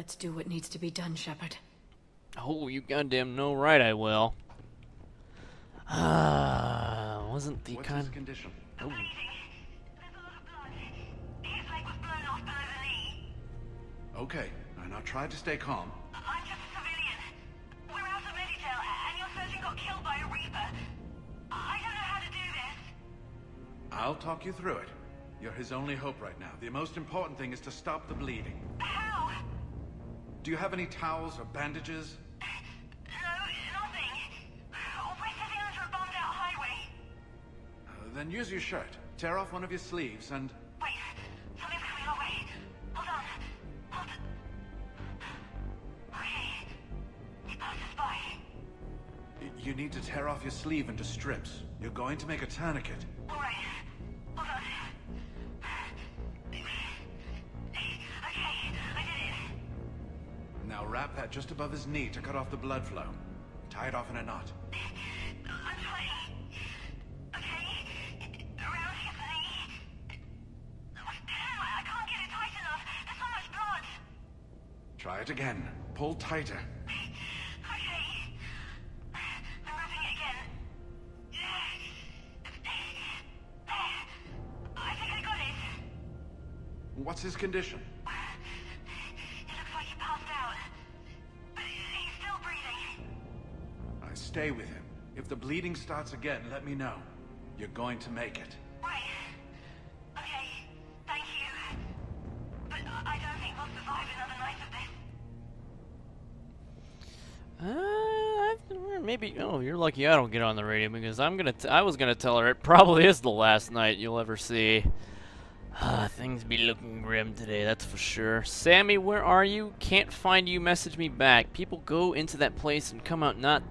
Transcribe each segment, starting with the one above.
Let's do what needs to be done, Shepard. Oh, you goddamn know right I will. Ah, wasn't the What's kind. his condition? Oh, There's a lot of blood. His leg was blown off below the knee. Okay, now, now try to stay calm. I'm just a civilian. We're out of Medi-gel, and your surgeon got killed by a Reaper. I don't know how to do this. I'll talk you through it. You're his only hope right now. The most important thing is to stop the bleeding. Do you have any towels or bandages? No, nothing. We're sitting under a bombed out highway. Uh, then use your shirt. Tear off one of your sleeves and... Wait, something's coming our way. Hold on. Hold Okay. He passed us by. You need to tear off your sleeve into strips. You're going to make a tourniquet. Alright. Now wrap that just above his knee to cut off the blood flow. Tie it off in a knot. Try it again. Pull tighter. Okay. I'm wrapping it again. I think I got it. What's his condition? I stay with him. If the bleeding starts again, let me know. You're going to make it. Right. Okay. Thank you. But I don't think we'll survive another night of this. Uh, I've, maybe. Oh, you're lucky I don't get on the radio because I'm gonna. T- I was gonna tell her it probably is the last night you'll ever see. Ah, things be looking grim today, that's for sure. Sammy, where are you? Can't find you. Message me back. People go into that place and come out not,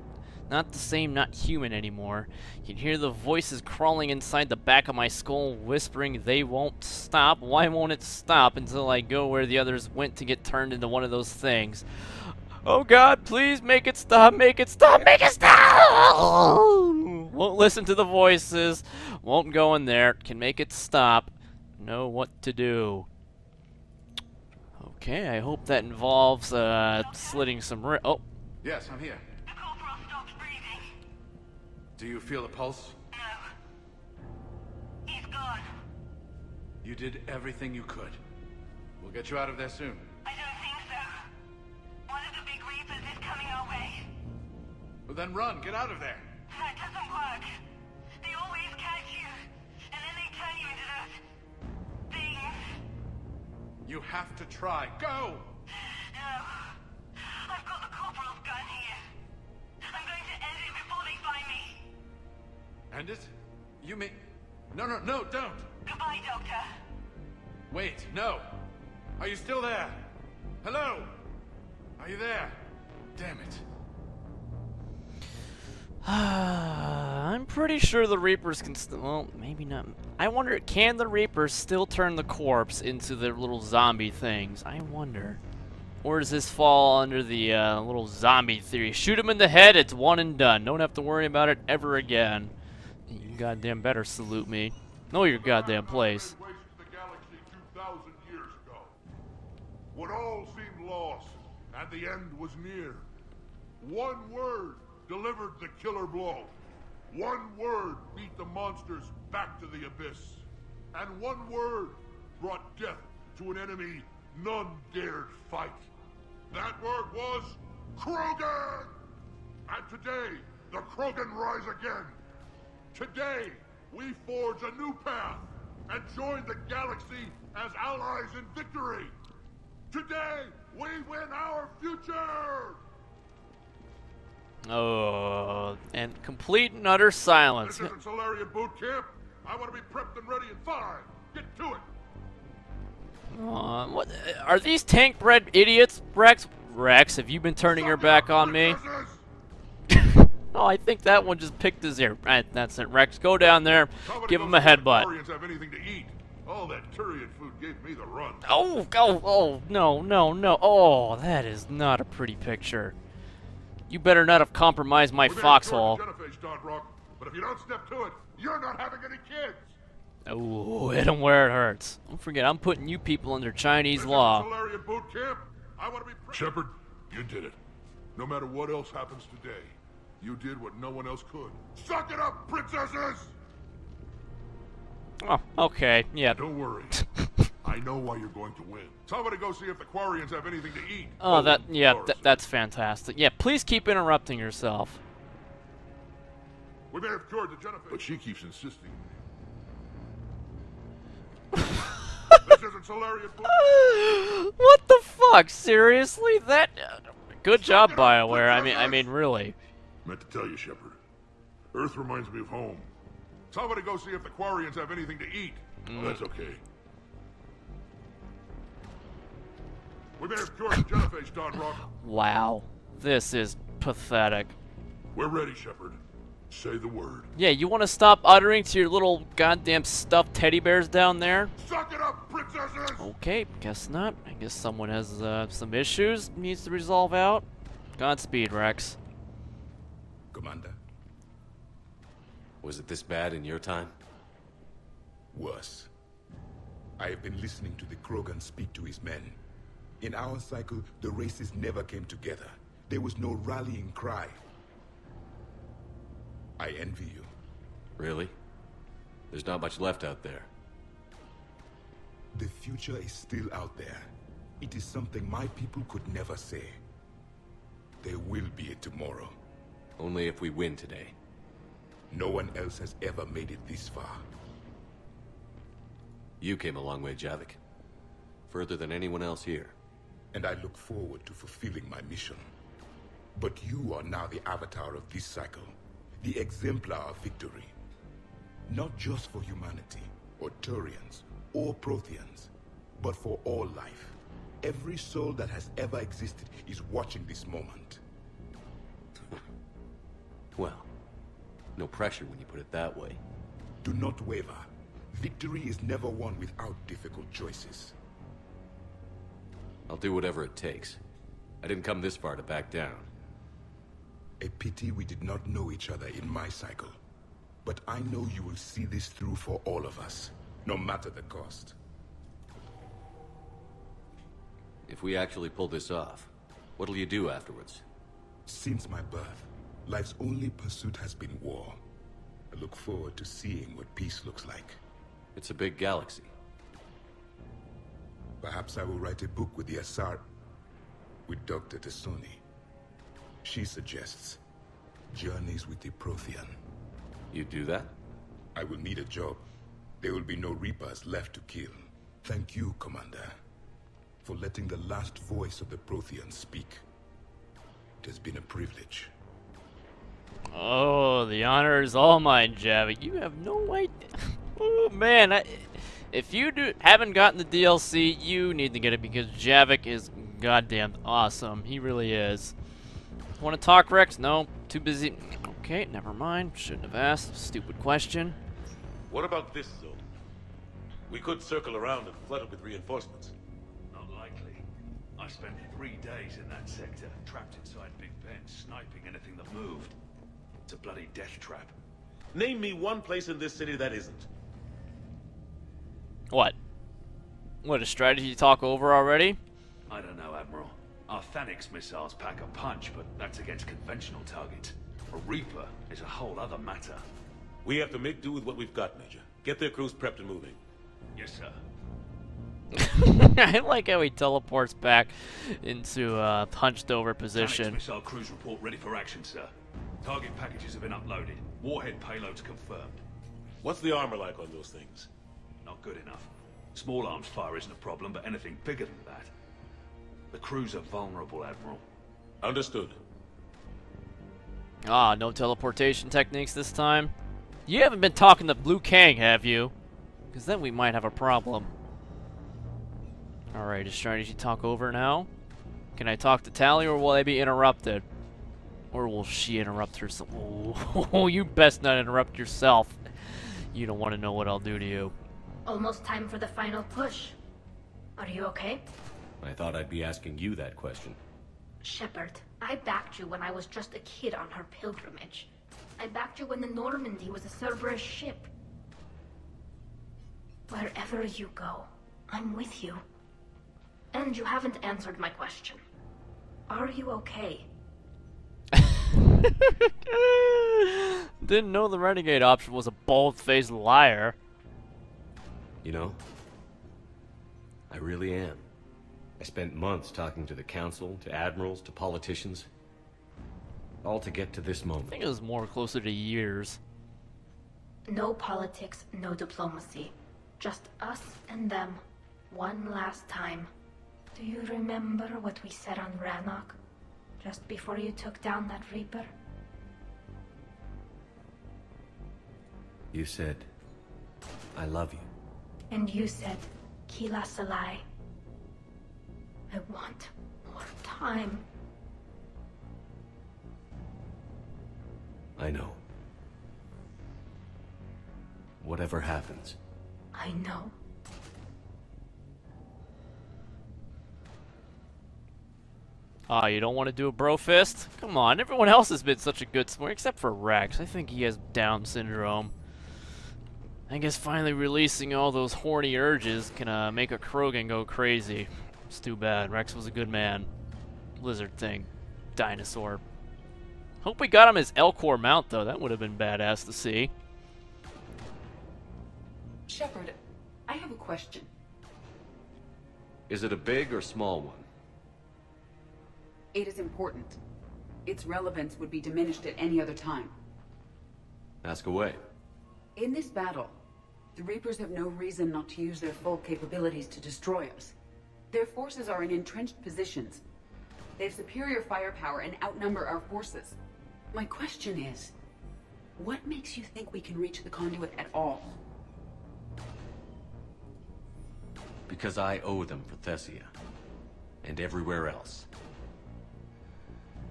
not the same, not human anymore. You can hear the voices crawling inside the back of my skull, whispering they won't stop. Why won't it stop until I go where the others went to get turned into one of those things? Oh God, please make it stop, make it stop, make it stop! Won't listen to the voices, won't go in there, can make it stop, know what to do. Okay, I hope that involves uh, slitting some ri- Oh, Yes, I'm here. Do you feel the pulse? No. He's gone. You did everything you could. We'll get you out of there soon. I don't think so. One of the big reapers is coming our way. Well, then run. Get out of there. That doesn't work. They always catch you, and then they turn you into those uh, things. You have to try. Go! No. End it? You mean... No, no, no, don't! Goodbye, Doctor. Wait, no! Are you still there? Hello? Are you there? Damn it. I'm pretty sure the Reapers can still. Well, maybe not. I wonder, can the Reapers still turn the corpse into their little zombie things? I wonder. Or does this fall under the uh, little zombie theory? Shoot him in the head, it's one and done. Don't have to worry about it ever again. You goddamn better salute me. Know your goddamn place. The galaxy 2,000 years ago. When all seemed lost and the end was near, one word delivered the killer blow. One word beat the monsters back to the abyss. And one word brought death to an enemy none dared fight. That word was Krogan! And today, the Krogan rise again. Today, we forge a new path and join the galaxy as allies in victory. Today, we win our future! Oh, and complete and utter silence. This isn't Salarian boot camp. I want to be prepped and ready in five. Get to it. Aw, what? Are these tank bred idiots, Rex? Rex, have you been turning your back on me? Oh, I think that one just picked his ear. Right, that's it. Rex, go down there, How many give him a headbutt. Have anything to eat? All that Turian food gave me the run. Oh, oh, oh, no, no, no. Oh, that is not a pretty picture. You better not have compromised my foxhole. have short Genophage, Don Rock, but if you don't step to it, you're not having any kids. Oh, hit him where it hurts. Don't forget, I'm putting you people under Chinese This law. isn't boot camp. I want to be. Shepard, you did it. No matter what else happens today, you did what no one else could. Suck it up, princesses! Oh, okay. Yeah. Don't worry. I know why you're going to win. Tell me to go see if the Quarians have anything to eat. Oh, that yeah, th that's fantastic. Yeah, please keep interrupting yourself. We may have cured the Genophage. But she keeps insisting. this isn't bull- what the fuck? Seriously? That uh, good job, Suck up, Bioware. I mean, I mean, really. Meant to tell you, Shepard. Earth reminds me of home. To go see if the Quarians have anything to eat. Oh, that's okay. We may have cured the Genophage, Don Rock. Wow, this is pathetic. We're ready, Shepard. Say the word. Yeah, you want to stop uttering to your little goddamn stuffed teddy bears down there? Suck it up, princesses! Okay, guess not. I guess someone has uh, some issues needs to resolve out. Godspeed, Rex. Commander, Was it this bad in your time? worse. I have been listening to the Krogan speak to his men. In our cycle, the races never came together. There was no rallying cry. I envy you. Really? There's not much left out there. The future is still out there. It is something my people could never say. There will be a tomorrow. Only if we win today. No one else has ever made it this far. You came a long way, Javik. Further than anyone else here. and I look forward to fulfilling my mission. But you are now the avatar of this cycle, the exemplar of victory. Not just for humanity, or Turians, or Protheans, but for all life. Every soul that has ever existed is watching this moment. Well, no pressure when you put it that way. Do not waver. Victory is never won without difficult choices. I'll do whatever it takes. I didn't come this far to back down. A pity we did not know each other in my cycle. But I know you will see this through for all of us, no matter the cost. If we actually pull this off, what'll you do afterwards? Since my birth, life's only pursuit has been war. I look forward to seeing what peace looks like. It's a big galaxy. Perhaps I will write a book with the Asar... with Dr. T'Soni. She suggests Journeys with the Prothean. You do that? I will need a job. There will be no Reapers left to kill. Thank you, Commander, for letting the last voice of the Prothean speak. It has been a privilege. Oh, the honor is all mine, Javik. You have no idea. Oh man, I, if you do haven't gotten the DLC, you need to get it because Javik is goddamn awesome. He really is. Want to talk, Rex? No, too busy. Okay, never mind. Shouldn't have asked. Stupid question. What about this zone? We could circle around and flood it with reinforcements. Not likely. I spent three days in that sector, trapped inside Big Ben, sniping anything that moved. It's a bloody death trap. Name me one place in this city that isn't. What? What a strategy to talk over already? I don't know, Admiral. Our Thanix missiles pack a punch, but that's against conventional targets. A Reaper is a whole other matter. We have to make do with what we've got, Major. Get their crews prepped and moving. Yes, sir. I like how he teleports back into a hunched over Thanix position. missile crews report ready for action, sir. Target packages have been uploaded. Warhead payloads confirmed. What's the armor like on those things? Not good enough. Small arms fire isn't a problem, but anything bigger than that. The crews are vulnerable, Admiral. Understood. Ah, no teleportation techniques this time. You haven't been talking to Blue Kang, have you? Because then we might have a problem. Alright, is strategy talk over now? Can I talk to Tali or will I be interrupted? Or will she interrupt herself? Oh, you best not interrupt yourself. You don't want to know what I'll do to you. Almost time for the final push. Are you okay? I thought I'd be asking you that question. Shepard, I backed you when I was just a kid on her pilgrimage. I backed you when the Normandy was a Cerberus ship. Wherever you go, I'm with you. And you haven't answered my question. Are you okay? Didn't know the renegade option was a bald-faced liar. You know, I really am. I spent months talking to the council, to admirals, to politicians. All to get to this moment. I think it was more closer to years. No politics, no diplomacy. Just us and them. One last time. Do you remember what we said on Rannoch? Just before you took down that Reaper? You said, I love you. And you said, Keelah se'lai. I want more time. I know. Whatever happens, I know. Ah, you don't want to do a bro fist? Come on, everyone else has been such a good sport, except for Rex. I think he has Down syndrome. I guess finally releasing all those horny urges can uh, make a Krogan go crazy. It's too bad. Rex was a good man. Lizard thing. Dinosaur. Hope we got him his Elcor mount, though. That would have been badass to see. Shepard, I have a question. is it a big or small one? It is important. Its relevance would be diminished at any other time. Ask away. In this battle, the Reapers have no reason not to use their full capabilities to destroy us. Their forces are in entrenched positions. They have superior firepower and outnumber our forces. My question is, what makes you think we can reach the conduit at all? Because I owe them for Thessia. And everywhere else.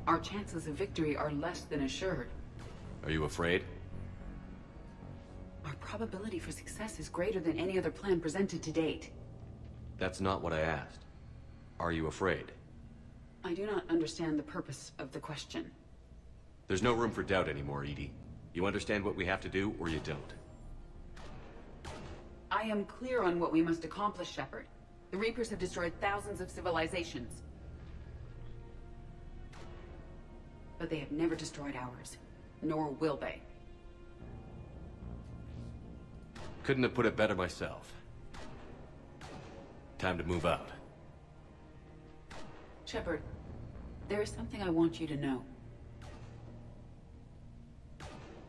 Our chances of victory are less than assured. Are you afraid? Our probability for success is greater than any other plan presented to date. That's not what I asked. Are you afraid? I do not understand the purpose of the question. There's no room for doubt anymore, EDI. You understand what we have to do, or you don't. I am clear on what we must accomplish, Shepard. The Reapers have destroyed thousands of civilizations. But they have never destroyed ours. Nor will they. Couldn't have put it better myself. Time to move out. Shepard, there is something I want you to know.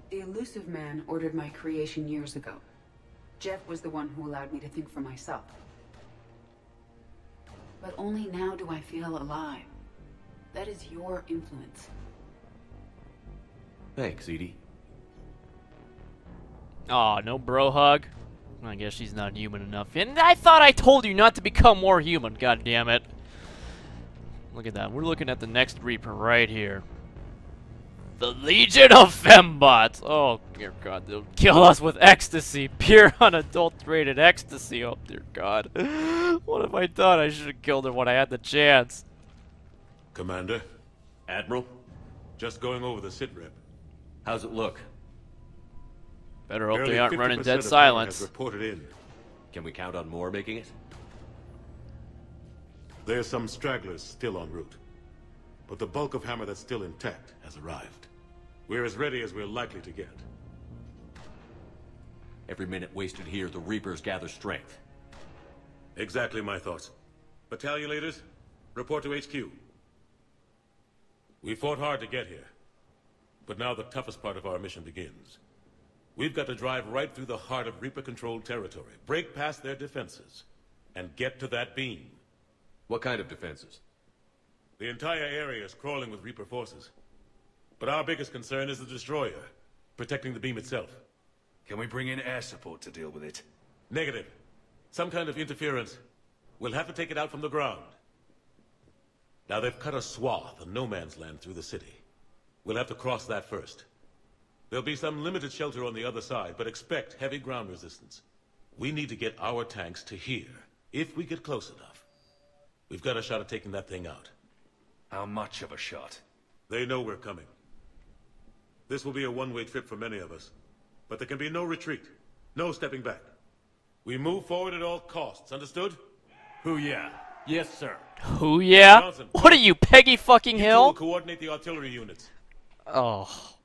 The Illusive Man ordered my creation years ago. Jeff was the one who allowed me to think for myself. But only now do I feel alive. That is your influence. Thanks, EDI. Aw, no bro hug? I guess she's not human enough. And I thought I told you not to become more human, god damn it. Look at that. We're looking at the next Reaper right here. The Legion of Fembots! Oh, dear god, they'll kill us with ecstasy. Pure unadulterated ecstasy. Oh, dear god. What have I done? I should have killed her when I had the chance. Commander, Admiral, just going over the sit rep. how's it look? Better hope Barely they aren't running dead power silence. reported in. Can we count on more making it? There's some stragglers still en route. But the bulk of Hammer that's still intact has arrived. We're as ready as we're likely to get. Every minute wasted here, the Reapers gather strength. Exactly my thoughts. Battalion leaders, report to HQ. We fought hard to get here. But now the toughest part of our mission begins. We've got to drive right through the heart of Reaper-controlled territory, break past their defenses, and get to that beam. What kind of defenses? The entire area is crawling with Reaper forces. But our biggest concern is the destroyer, protecting the beam itself. Can we bring in air support to deal with it? Negative. Some kind of interference. We'll have to take it out from the ground. Now they've cut a swath of no man's land through the city. We'll have to cross that first. There'll be some limited shelter on the other side, but expect heavy ground resistance. We need to get our tanks to here, if we get close enough. We've got a shot at taking that thing out. How much of a shot? They know we're coming. This will be a one-way trip for many of us. But there can be no retreat. No stepping back. We move forward at all costs, understood? Who yeah? Yes, sir. Who, yeah? Johnson, What are you, Peggy fucking You two will Hill? coordinate the artillery units. Oh.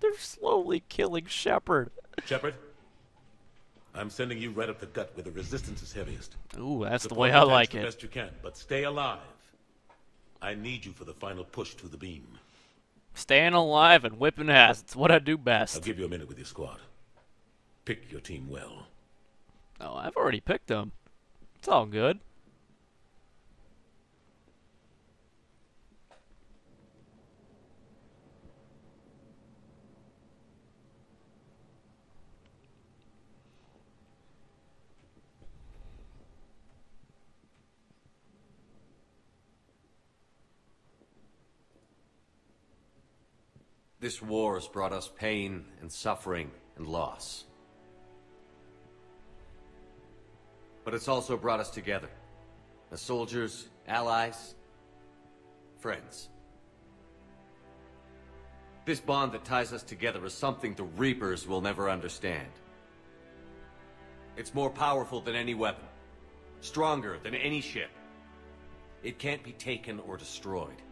They're slowly killing Shepard. Shepard, I'm sending you right up the gut where the resistance is heaviest. Ooh, that's the way I like it. best you can, but stay alive. I need you for the final push to the beam. Staying alive and whipping ass. It's what I do best. I'll give you a minute with your squad. Pick your team well. Oh, I've already picked them. It's all good. This war has brought us pain and suffering and loss. But it's also brought us together. As soldiers, allies, friends. This bond that ties us together is something the Reapers will never understand. It's more powerful than any weapon. Stronger than any ship. It can't be taken or destroyed.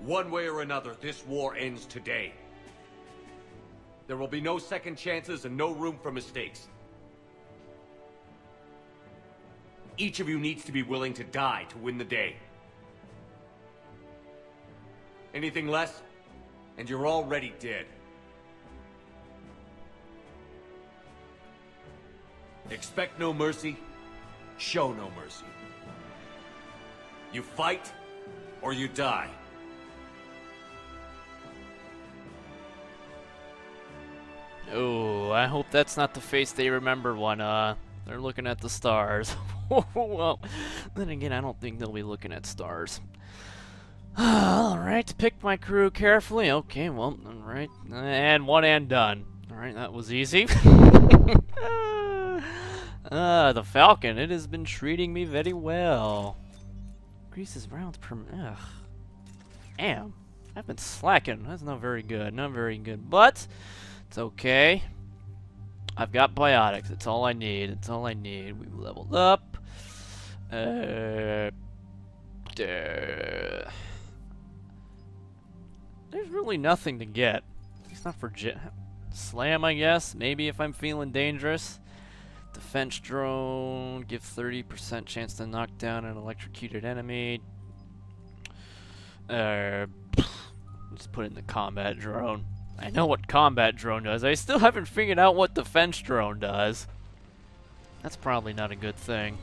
One way or another, this war ends today. There will be no second chances and no room for mistakes. Each of you needs to be willing to die to win the day. Anything less, and you're already dead. Expect no mercy, show no mercy. You fight, or you die. Oh, I hope that's not the face they remember when uh they're looking at the stars. well, then again, I don't think they'll be looking at stars. Alright, pick my crew carefully. Okay, well, alright. And one and done. Alright, that was easy. Ah, the Falcon, it has been treating me very well. Increases rounds per... Ugh. Damn. I've been slacking. That's not very good. Not very good. But, it's okay. I've got biotics. It's all I need. It's all I need. We've leveled up. Uh. There's really nothing to get. It's not for. Slam, I guess. Maybe if I'm feeling dangerous. Defense drone. Give 30% chance to knock down an electrocuted enemy. Uh, just put in the combat drone. I know what combat drone does. I still haven't figured out what defense drone does. That's probably not a good thing.